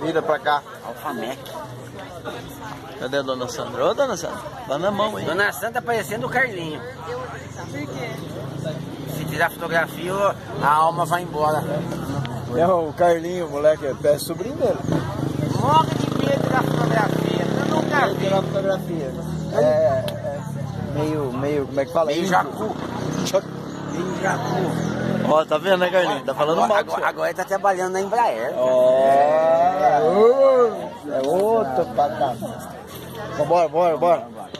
Vira pra cá. Alfamec. Cadê a dona Sandra? Ô, dona Sandra, dá na mão aí. Dona Santa parecendo o Carlinho. Por quê? Se tirar fotografia, a alma vai embora. É o Carlinho, moleque, é sobrinho dele. Morre de medo da fotografia. Eu nunca vi. Tirar fotografia. É, é, é, meio, meio, como é que fala? Meio jacu. Jacu. Meio jacu. Ó, tá vendo, né, Carlinho? Tá falando agora, mal. agora, agora ele tá trabalhando na Embraer. Ó, é outro patamar. Vambora, bora, bora.